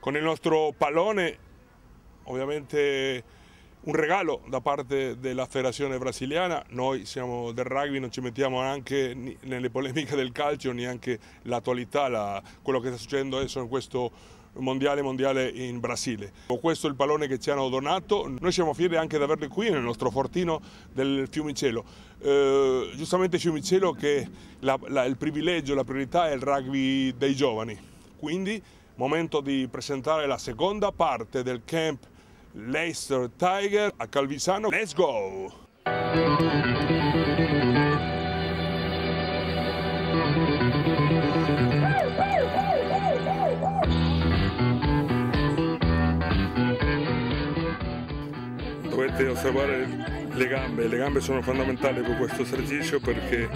con il nostro pallone, ovviamente un regalo da parte della federazione brasiliana, noi siamo del rugby, non ci mettiamo neanche nelle polemiche del calcio, neanche l'attualità, la, quello che sta succedendo adesso in questo mondiale mondiale in Brasile. Questo è il pallone che ci hanno donato, noi siamo fieri anche di averlo qui nel nostro fortino del Fiumicelo. Eh, giustamente Fiumicelo che la, la, il privilegio, la priorità è il rugby dei giovani, quindi momento di presentare la seconda parte del camp Leicester Tiger a Calvisano. Let's go! Dovete osservare le gambe, le gambe sono fondamentali per questo esercizio perché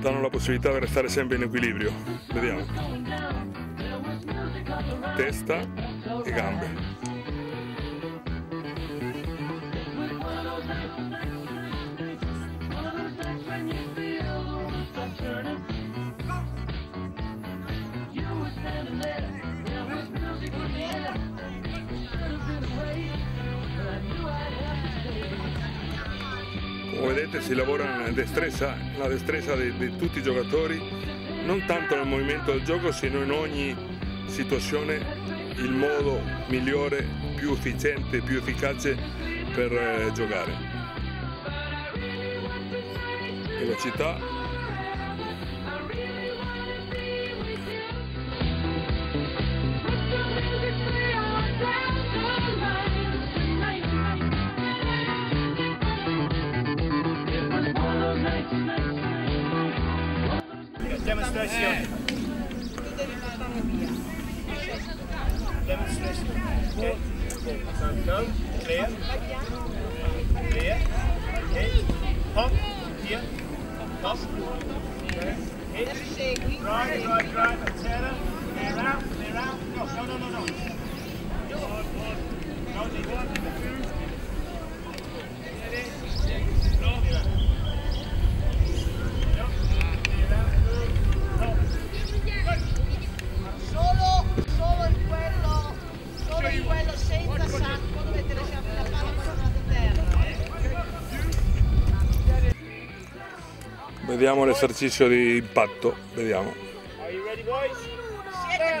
danno la possibilità di restare sempre in equilibrio. Vediamo. Testa e gambe. come vedete si lavora nella destrezza, la destrezza di, di, tutti i giocatori, non tanto nel movimento del gioco, sino in ogni situazione il modo migliore, più efficiente, più efficace per eh, giocare. Velocità Demonstration. Demonstration. Okay. Clear. Clear. Out. Clear out. No, no. No, no, no. Vediamo l'esercizio di impatto, vediamo. Are you ready boys?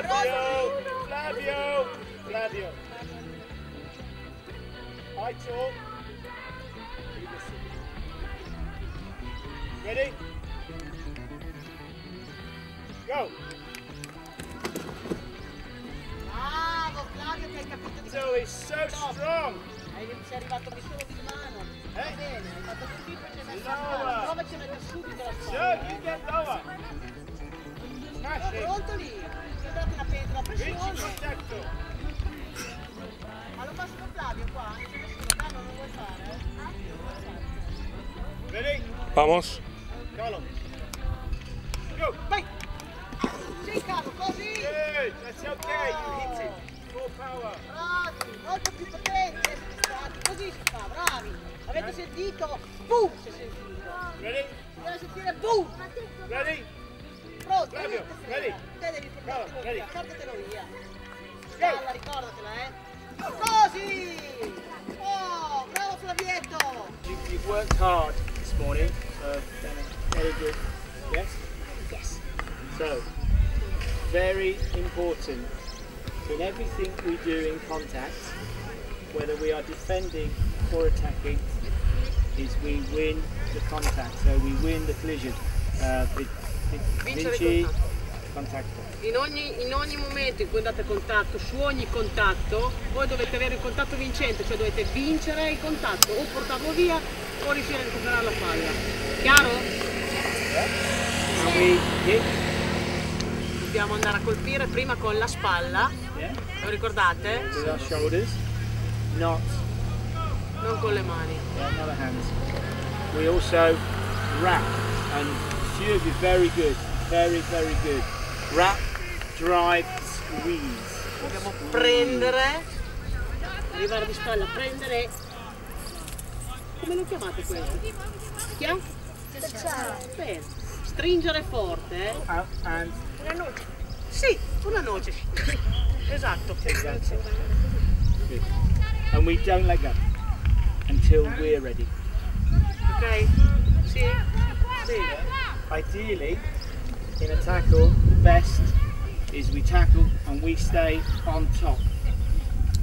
Flavio, Flavio, Flavio. High talk. Ready? Go. Bravo Flavio che hai capito di So he's so strong. Sei arrivato di solo di mano. Va Eh? bene, hai fatto così la Lower. mano. Provaci a mettere subito la you get lower. Smash it. Pronto lì? Ti ho dato una pentola pressione. Ma lo faccio con Flavio qua? Non c'è nessuno. Carlo non vuoi fare? eh? Ready? Vamos. Column. Go. Vai! Sì Carlo, così! Good. That's okay. You hit it. Full power. Bravi, molto più potente. Così si fa, bravi. Avete sentito? Boom! Si è sentito. Ready? Si deve sentire boom! Ready? Pronto? Flavio, ready? Te devi portartelo via, portatelo via. Spalla, ricordatela, eh. Così! Oh, bravo Flavietto! You, you've worked hard this morning. So very good. Yes. Yes. So very important in everything we do in contact, whether we are defending or attacking, is we win the contact. So we win the collision. Uh, Vinci contatto. In ogni, in ogni momento in cui andate a contatto, su ogni contatto, voi dovete avere il contatto vincente, cioè dovete vincere il contatto, o portarlo via o riuscire a recuperare la palla. Chiaro? Dobbiamo andare a colpire prima con la spalla, Yeah. lo ricordate? Not Non con le mani. Yeah, not our hands. We also wrap, and few of you very good, very very good. Wrap, drive, squeeze. Dobbiamo prendere, arrivare di spalla, prendere. Come lo chiamate questo? Si chiama? Bene. Stringere forte, eh? Out and Sì, una noce. Esatto. Exactly. And we don't let go until we're ready. Ok? Sì? Sì. Ideally, in a tackle, the best is we tackle and we stay on top.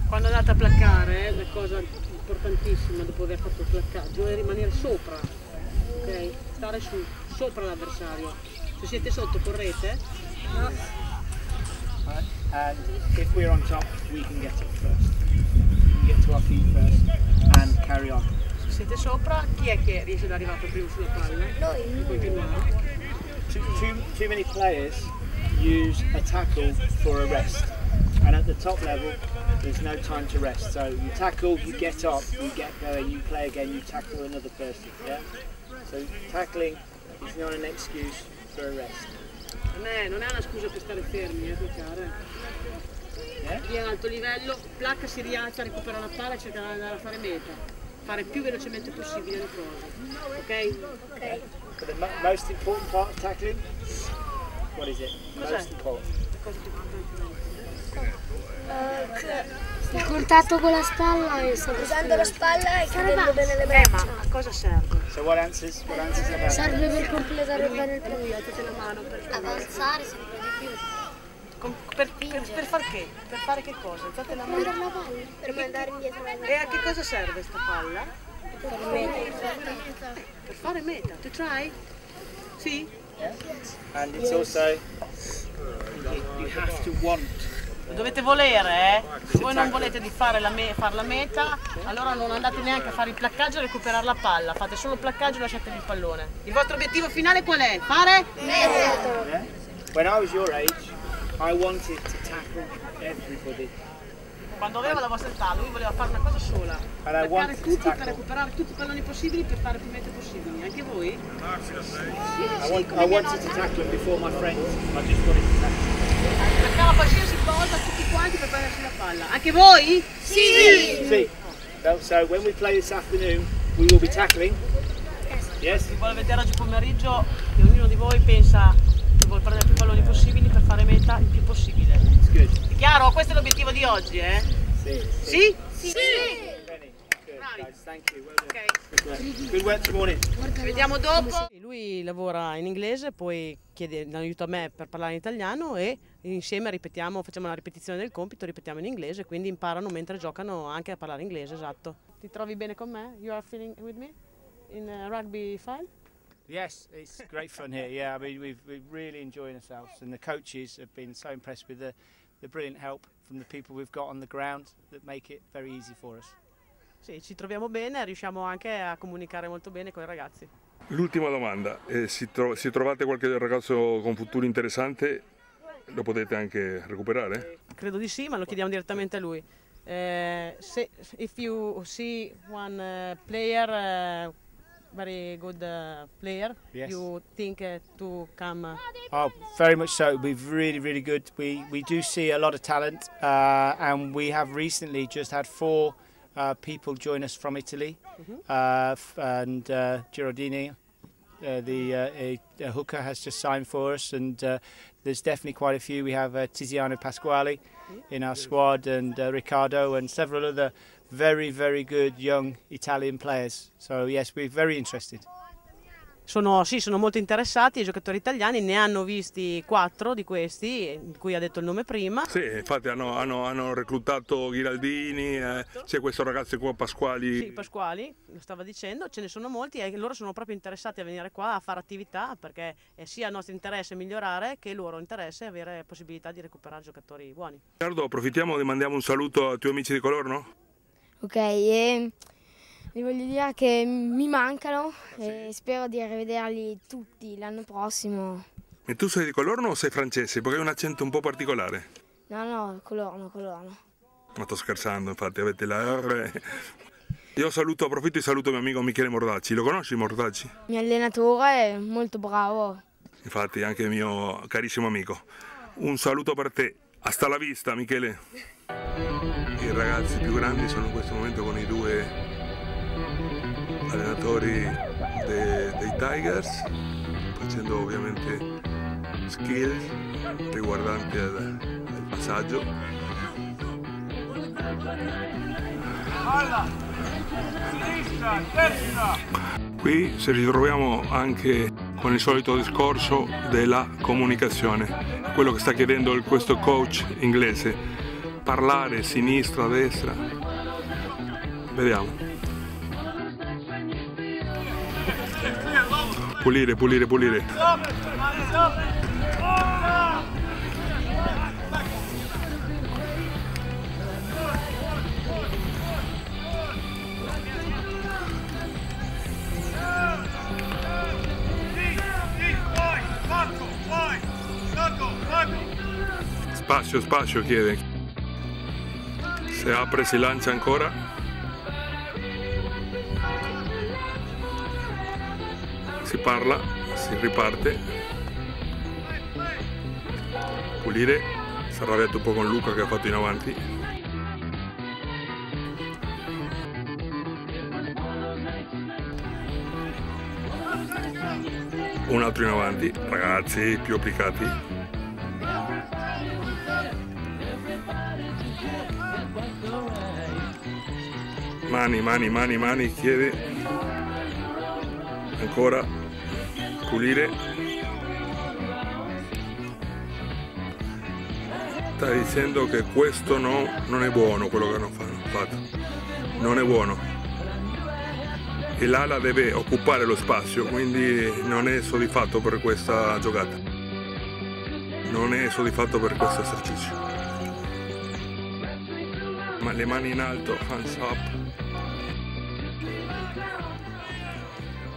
Quando andate a placcare, la cosa importantissima dopo aver fatto il placcaggio è rimanere sopra. Ok? Stare su, sopra l'avversario. Se siete sotto correte, Right? And if we're on top, we can get up first. We can get to our feet first and carry on. siete sopra, chi è che riesce ad arrivare per primo sulla palla? Noi. Too, too, too many players use a tackle for a rest. And at the top level, there's no time to rest. So you tackle, you get up, you get going, you play again, you tackle another person. Yeah? So tackling is not an excuse for a rest. Non è, non è una scusa per stare fermi, eh, placcare. Chi è alto livello, placca, si rialza, recupera la palla e cerca di andare a fare meta. Fare più velocemente possibile le cose. Ok? But the mo- most important part of tackling, what is it? Cos'è? Most important. Importanti. Il contatto con la spalla e usando la spalla e chiudendo bene le Eh, ma braccia. a cosa serve? So what answers? What answers? Serve per completare bene il alzate la mano per Avanzare sempre Com- per, per, per far che? Per fare che cosa? Alzate la mano. La palla. Per mandare indietro la E a che cosa serve sta palla? palla. Per fare meta. To try? Sì? And it's also you, have to want. Lo dovete volere, eh? Se voi non volete di fare la, me- far la meta, allora non andate neanche a fare il placcaggio e recuperare la palla. Fate solo il placcaggio e lasciatevi il pallone. Il vostro obiettivo finale qual è? Fare? Yeah? When I was your age, I wanted to tackle everybody. Quando aveva la vostra età, lui voleva fare una cosa sola. To tutti per tackle. recuperare tutti i palloni possibili per fare più mete possibili. Anche voi? I, want, I wanted to tackle him before my friends. I just wanted to tackle. Placcava qualsiasi cosa tutti quanti per prendersi la palla. Anche voi? See, so, so when we play this afternoon, we will be tackling. Yes. Chi vuole vedere oggi pomeriggio che ognuno di voi pensa che vuole prendere più palloni possibili per fare meta il più possibile. È chiaro? Questo è l'obiettivo di oggi, eh? Sì? Benny. Good. Bravi. Guys, thank you. Well done. Ok. Good work. Good work this morning. Ci vediamo dopo. Lui lavora in inglese, poi chiede un aiuto a me per parlare in italiano e insieme ripetiamo, facciamo la ripetizione del compito, ripetiamo in inglese, quindi imparano mentre giocano anche a parlare inglese, esatto. Ti trovi bene con me? You are feeling with me? In uh, rugby file? Yes, it's great fun here. Yeah, I mean we've we're really enjoying ourselves, and the coaches have been so impressed with the, the brilliant help from the people we've got on the ground that make it very easy for us. Sì, ci troviamo bene, riusciamo anche a comunicare molto bene con i ragazzi. L'ultima domanda, eh, se, tro- trovate qualche ragazzo con futuro interessante lo potete anche recuperare? Credo di sì, ma lo chiediamo direttamente a lui. Eh, se, if you see one eh, player, eh, very good eh, player, Yes. you think eh, to come uh, Oh, very much so. We're really, really good. We we do see a lot of talent, uh, and we have recently just had four uh, people join us from Italy, uh, f- and uh, Girardini, uh, the uh, a, a hooker, has just signed for us, and uh, there's definitely quite a few. We have uh, Tiziano Pasquale in our squad, and uh, Riccardo, and several other very, very good young Italian players. So yes, we're very interested. Sono, sì, sono molto interessati, i giocatori italiani ne hanno visti quattro di questi, di cui ha detto il nome prima. Sì, infatti hanno, hanno- hanno reclutato Ghiraldini, eh, c'è questo ragazzo qua Pasquali. Sì, Pasquali, lo stava dicendo, ce ne sono molti e loro sono proprio interessati a venire qua a fare attività perché è sia nostro interesse migliorare che loro interesse avere possibilità di recuperare giocatori buoni. Riccardo, approfittiamo e mandiamo un saluto ai tuoi amici di Colorno? Ok, e vi voglio dire che mi mancano e spero di rivederli tutti l'anno prossimo. E tu sei di Colorno o sei francese? Perché hai un accento un po' particolare. No, no, colorno, colorno. Ma sto scherzando, infatti, avete la R. Io saluto, approfitto e saluto mio amico Michele Mordacci. Lo conosci Mordacci? Mio allenatore è molto bravo. Infatti, anche mio carissimo amico. Un saluto per te. Hasta la vista, Michele. I ragazzi più grandi sono in questo momento con i due allenatori de- dei Tigers, facendo ovviamente skills riguardante il passaggio. Qui ci ritroviamo anche con il solito discorso della comunicazione, quello che sta chiedendo questo coach inglese, parlare sinistra, destra. Vediamo. Pulire, pulire, pulire. Spazio, spazio chiede. Se apre si lancia ancora. Si parla, si riparte. Pulire. Si arrabbiato un po' con Luca che ha fatto in avanti. Un altro in avanti. Ragazzi, più applicati. Mani, mani, mani, mani, chiede. Ancora. Pulire. Sta dicendo che questo no, non è buono quello che hanno fatto. Non è buono. E l'ala deve occupare lo spazio, quindi non è soddisfatto per questa giocata. Non è soddisfatto per questo esercizio ma le mani in alto, hands up.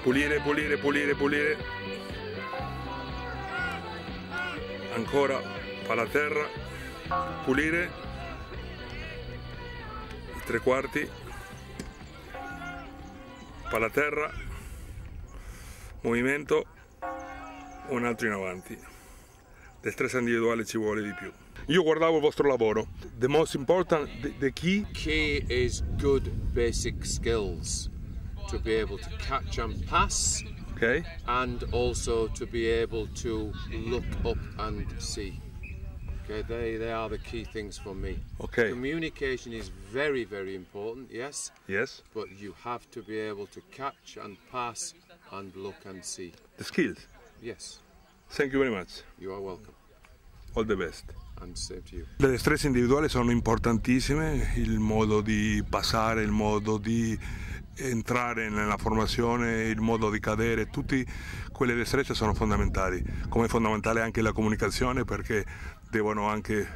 Pulire, pulire, pulire, pulire. Ancora palla a terra. Pulire. I tre quarti. Palla a terra. Movimento. Un altro in avanti. Destrezza individuale ci vuole di più. Io guardavo il vostro lavoro. The most important, the, the key. Key is good basic skills to be able to catch and pass. Okay. And also to be able to look up and see. Okay, they, they are the key things for me. Okay. Communication is very, very important, yes. Yes. But you have to be able to catch and pass and look and see. The skills. Yes. Thank you very much. You are welcome. All the best. And same to you. Le destrezze individuali sono importantissime, il modo di passare, il modo di entrare nella formazione, il modo di cadere, tutte quelle destrezze sono fondamentali, come è fondamentale anche la comunicazione perché devono anche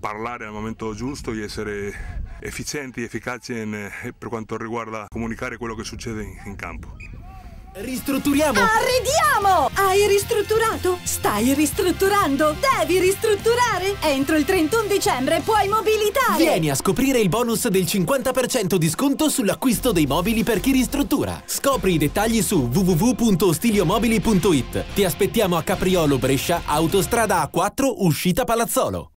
parlare al momento giusto e essere efficienti, efficaci in, per quanto riguarda comunicare quello che succede in, in campo. Ristrutturiamo! Arrediamo! Hai ristrutturato? Stai ristrutturando? Devi ristrutturare? Entro il 31 dicembre puoi mobilitare! Vieni a scoprire il bonus del 50% di sconto sull'acquisto dei mobili per chi ristruttura. Scopri i dettagli su www.stiliomobili.it. Ti aspettiamo a Capriolo Brescia, autostrada A4, uscita Palazzolo.